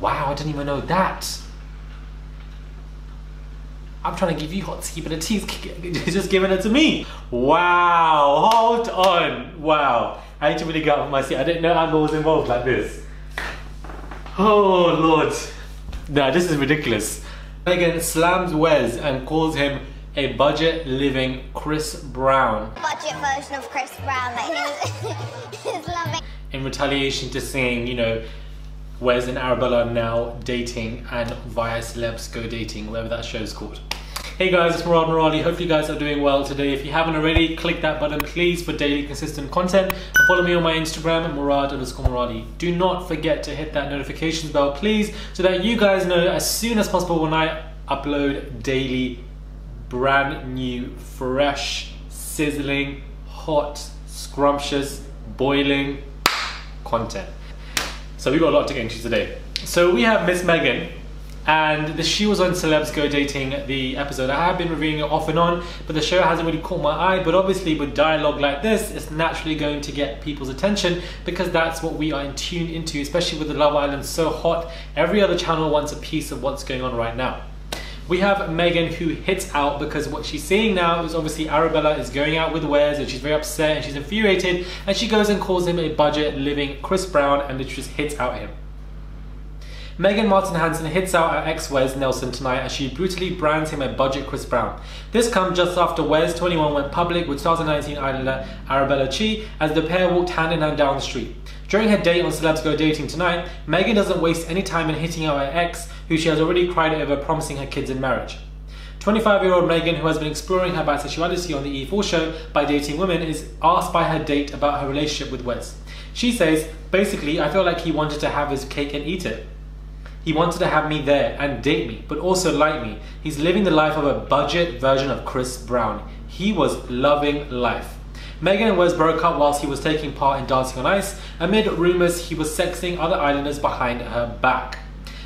Wow, I didn't even know that. I'm trying to give you hot tea, but the tea's just giving it to me. Wow, hold on. Wow. I need to really get off my seat. I didn't know Amber was involved like this. Oh, Lord. Nah, this is ridiculous. Megan slams Wes and calls him a budget living Chris Brown. Budget version of Chris Brown that he's, he's loving. In retaliation to saying, you know, Wes and Arabella now dating and via celebs go dating, whatever that show's called. Hey guys, it's Murad Merali. Hopefully you guys are doing well today. If you haven't already, click that button please for daily consistent content. And follow me on my Instagram at Murad underscore Merali. Do not forget to hit that notifications bell please so that you guys know as soon as possible when I upload daily, brand new, fresh, sizzling, hot, scrumptious, boiling content. So we've got a lot to get into today. So we have Miss Megan and the, she was on Celebs Go Dating, the episode. I have been reviewing it off and on, but the show hasn't really caught my eye. But obviously, with dialogue like this, it's naturally going to get people's attention because that's what we are in tune into, especially with the Love Island so hot. Every other channel wants a piece of what's going on right now. We have Megan who hits out because what she's seeing now is obviously Arabella is going out with Wes and she's very upset and she's infuriated and she goes and calls him a budget living Chris Brown and literally just hits out him. Megan Barton Hanson hits out at ex Wes Nelson tonight as she brutally brands him a budget Chris Brown. This comes just after Wes 21 went public with 2019 Islander Arabella Chi as the pair walked hand in hand down the street. During her date on Celebs Go Dating tonight, Megan doesn't waste any time in hitting out her ex, who she has already cried over promising her kids in marriage. 25 year old Megan, who has been exploring her bisexuality on the E4 show by dating women, is asked by her date about her relationship with Wes. She says, Basically, I feel like he wanted to have his cake and eat it. He wanted to have me there and date me, but also like me. He's living the life of a budget version of Chris Brown. He was loving life. Megan and Wes broke up whilst he was taking part in Dancing on Ice, amid rumours he was sexting other islanders behind her back.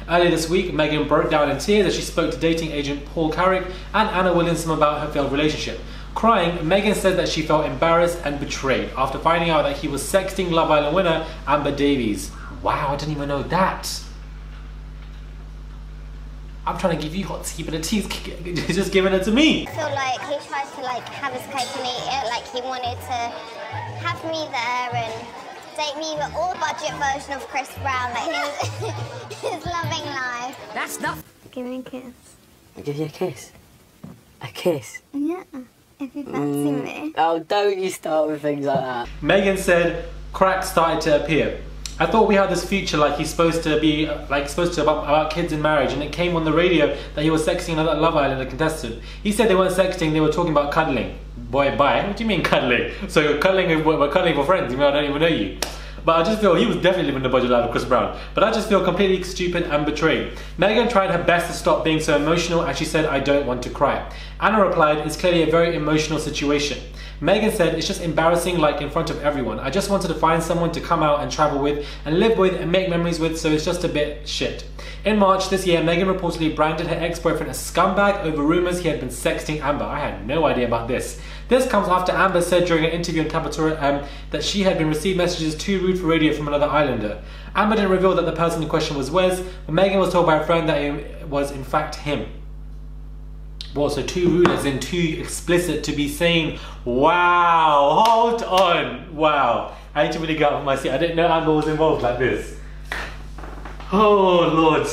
Earlier this week, Megan broke down in tears as she spoke to dating agent Paul Carrick and Anna Williamson about her failed relationship. Crying, Megan said that she felt embarrassed and betrayed after finding out that he was sexting Love Island winner Amber Davies. Wow, I didn't even know that. I'm trying to give you hot tea, but the tea's just giving it to me. I feel like he tried to like have his cake and eat it. Like he wanted to have me there and date me, but all budget version of Chris Brown. Like he's, he's loving life. That's not. Give me a kiss. I'll give you a kiss. A kiss. Yeah, if you fancy mm. me. Oh, don't you start with things like that. Megan said cracks started to appear. I thought we had this feature like he's supposed to be like supposed to about, about kids in marriage, and it came on the radio that he was sexting another Love Island contestant. He said they weren't sexting; they were talking about cuddling. Boy, bye. What do you mean cuddling? So cuddling, we're cuddling for friends. Even though I don't even know you. But I just feel he was definitely living the budget life of Chris Brown. But I just feel completely stupid and betrayed. Megan tried her best to stop being so emotional and she said, I don't want to cry. Anna replied, It's clearly a very emotional situation. Megan said, It's just embarrassing, like in front of everyone. I just wanted to find someone to come out and travel with and live with and make memories with, so it's just a bit shit. In March this year, Megan reportedly branded her ex boyfriend a scumbag over rumors he had been sexting Amber. I had no idea about this. This comes after Amber said during an interview in Capitola um, that she had been received messages too rude for radio from another islander. Amber didn't reveal that the person in question was Wes, but Megan was told by a friend that it was in fact him. Well, so too rude as in too explicit to be saying, wow, hold on, wow. I need to really get off my seat. I didn't know Amber was involved like this. Oh, Lord.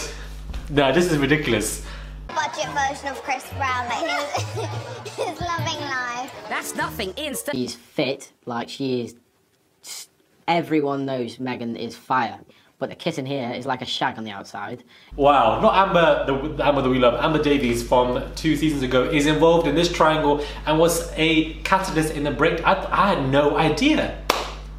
No, this is ridiculous. Budget version of Chris Brown. Like he's, he's loving life. That's nothing. Instant. She's fit, like she is. Everyone knows Megan is fire, but the kitten here is like a shag on the outside. Wow, not Amber, the, Amber that we love, Amber Davies from two seasons ago is involved in this triangle and was a catalyst in the break. I, I had no idea.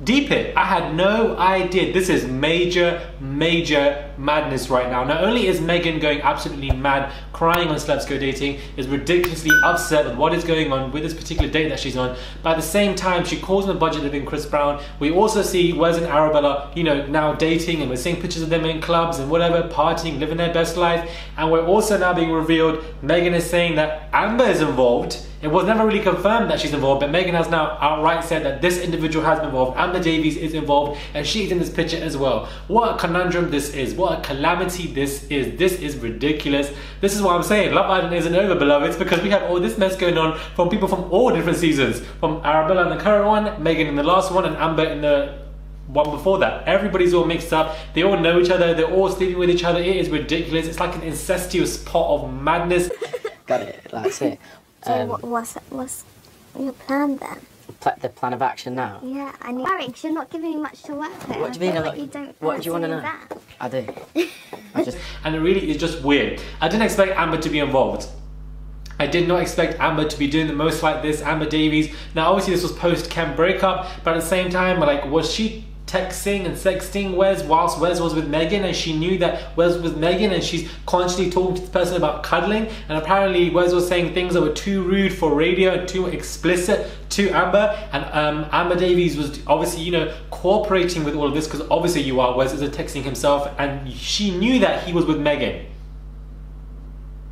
Deep it. I had no idea. This is major, major madness right now. Not only is Megan going absolutely mad, crying on Celebs Go Dating, is ridiculously upset with what is going on with this particular date that she's on, but at the same time, she calls on the budget living Chris Brown. We also see Wes and Arabella, you know, now dating, and we're seeing pictures of them in clubs and whatever, partying, living their best life. And we're also now being revealed, Megan is saying that Amber is involved it was never really confirmed that she's involved, but Megan has now outright said that this individual has been involved. Amber Davies is involved, and she's in this picture as well. What a conundrum this is. What What a calamity this is. This is ridiculous. This is what I'm saying. Love Island isn't over, beloveds, because we have all this mess going on from people from all different seasons. From Arabella in the current one, Megan in the last one, and Amber in the one before that. Everybody's all mixed up. They all know each other. They're all sleeping with each other. It is ridiculous. It's like an incestuous pot of madness. Got it. That's it. So Um, what, what's what's your plan then? pl- the plan of action now. Yeah, I need worrying 'cause you're not giving me much to work with. What do you mean feel like you don't what do you wanna know? that. I do. I just and it really is just weird. I didn't expect Amber to be involved. I did not expect Amber to be doing the most like this. Amber Davies. Now, obviously, this was post Ken breakup, but at the same time, like, was she texting and sexting Wes whilst Wes was with Megan, and she knew that Wes was with Megan, and she's constantly talking to this person about cuddling, and apparently Wes was saying things that were too rude for radio and too explicit to Amber, and um, Amber Davies was obviously, you know, cooperating with all of this because obviously you are. Wes is texting himself, and she knew that he was with Megan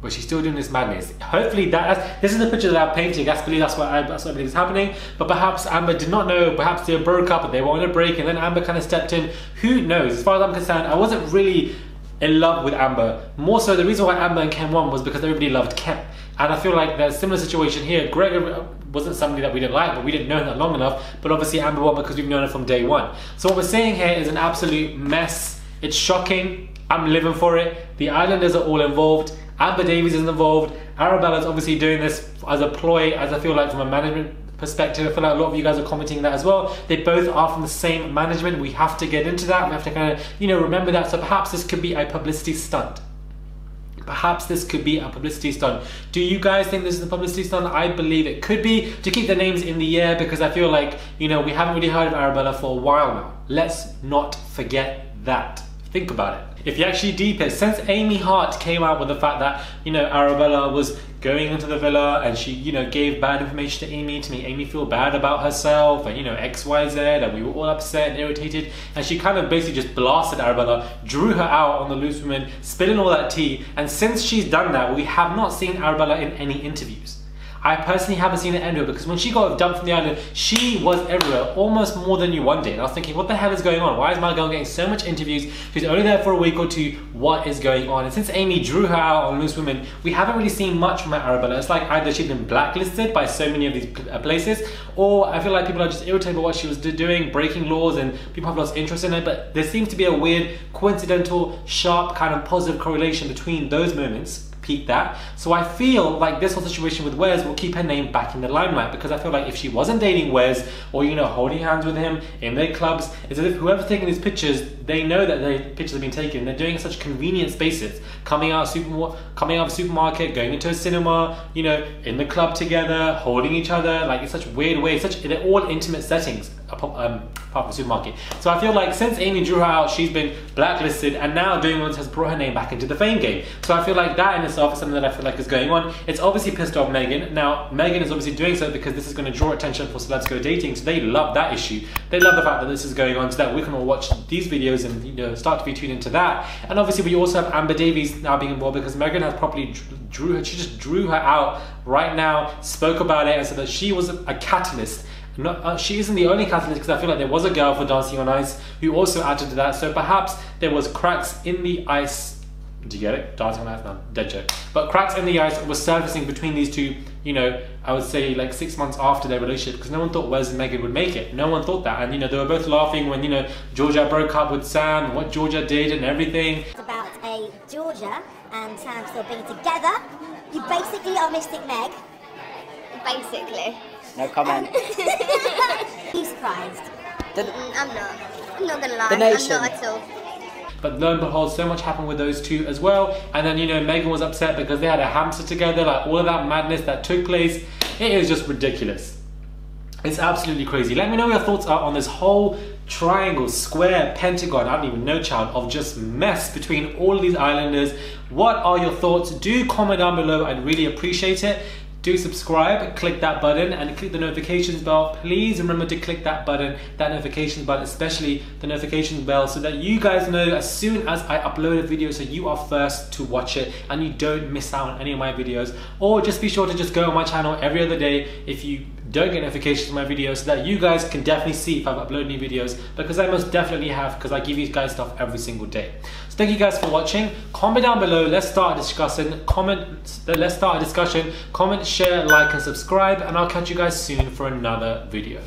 but she's still doing this madness. Hopefully, that this is the picture that I'm painting. That's believe that's what I, that's what I believe is happening. But perhaps Amber did not know. Perhaps they broke up, and they were on a break, and then Amber kind of stepped in. Who knows? As far as I'm concerned, I wasn't really in love with Amber. More so, the reason why Amber and Ken won was because everybody loved Ken. And I feel like there's a similar situation here. Gregor wasn't somebody that we didn't like, but we didn't know that long enough. But obviously, Amber won because we've known her from day one. So what we're seeing here is an absolute mess. It's shocking. I'm living for it. The Islanders are all involved. Amber Davies is involved. Arabella's obviously doing this as a ploy, as I feel like from a management perspective. I feel like a lot of you guys are commenting that as well. They both are from the same management. We have to get into that. We have to kind of, you know, remember that. So perhaps this could be a publicity stunt. Perhaps this could be a publicity stunt. Do you guys think this is a publicity stunt? I believe it could be to keep the names in the air because I feel like, you know, we haven't really heard of Arabella for a while now. Let's not forget that. Think about it. If you actually deep it, since Amy Hart came out with the fact that, you know, Arabella was going into the villa and she, you know, gave bad information to Amy to make Amy feel bad about herself and, you know, XYZ and we were all upset and irritated and she kind of basically just blasted Arabella, drew her out on the loose women, spilling all that tea and since she's done that, we have not seen Arabella in any interviews. I personally haven't seen it anywhere because when she got dumped from the island, she was everywhere, almost more than you one day. And I was thinking, what the hell is going on? Why is my girl getting so much interviews? She's only there for a week or two. What is going on? And since Amy drew her out on Loose Women, we haven't really seen much from Arabella. It's like either she's been blacklisted by so many of these uh, places, or I feel like people are just irritated by what she was doing, breaking laws, and people have lost interest in her. But there seems to be a weird, coincidental, sharp kind of positive correlation between those moments peak that. So I feel like this whole situation with Wes will keep her name back in the limelight because I feel like if she wasn't dating Wes or you know holding hands with him in their clubs, it's as if whoever's taking these pictures, they know that their pictures have been taken. They're doing such convenient spaces, coming out super, coming out of a supermarket, going into a cinema, you know, in the club together, holding each other, like in such weird ways. Such they're all intimate settings. Um, the supermarket. So I feel like since Amy drew her out, she's been blacklisted, and now Doing Ones has brought her name back into the fame game. So I feel like that in itself is something that I feel like is going on. It's obviously pissed off Megan. Now Megan is obviously doing so because this is going to draw attention for celebs go dating. So they love that issue. They love the fact that this is going on, so that we can all watch these videos and you know start to be tuned into that. And obviously we also have Amber Davies now being involved because Megan has properly drew her. She just drew her out right now, spoke about it, and said that she was a catalyst not, uh, she isn't the only catalyst because I feel like there was a girl for Dancing on Ice who also added to that. So perhaps there was cracks in the ice. Do you get it? Dancing on Ice, no, dead joke. But cracks in the ice were surfacing between these two. You know, I would say like six months after their relationship because no one thought Wes and Megan would make it. No one thought that, and you know they were both laughing when you know Georgia broke up with Sam and what Georgia did and everything. It's about a Georgia and Sam still being together. You basically are Mystic Meg. Basically. No comment. You surprised? The- Mm, I'm not. I'm not gonna lie. The nation. I'm not at all. But lo and behold, so much happened with those two as well. And then, you know, Megan was upset because they had a hamster together, like all of that madness that took place. It is just ridiculous. It's absolutely crazy. Let me know what your thoughts are on this whole triangle, square, pentagon, I don't even know, child, of just mess between all of these islanders. What are your thoughts? Do comment down below, I'd really appreciate it. Do subscribe, click that button, and click the notifications bell. Please remember to click that button, that notifications button, especially the notifications bell, so that you guys know as soon as I upload a video, so you are first to watch it and you don't miss out on any of my videos. Or just be sure to just go on my channel every other day if you don't get notifications for my videos so that you guys can definitely see if I've uploaded new videos because I most definitely have because I give you guys stuff every single day. So thank you guys for watching. Comment down below. Let's start a discussion. Comment. Let's start a discussion. Comment, share, like, and subscribe. And I'll catch you guys soon for another video.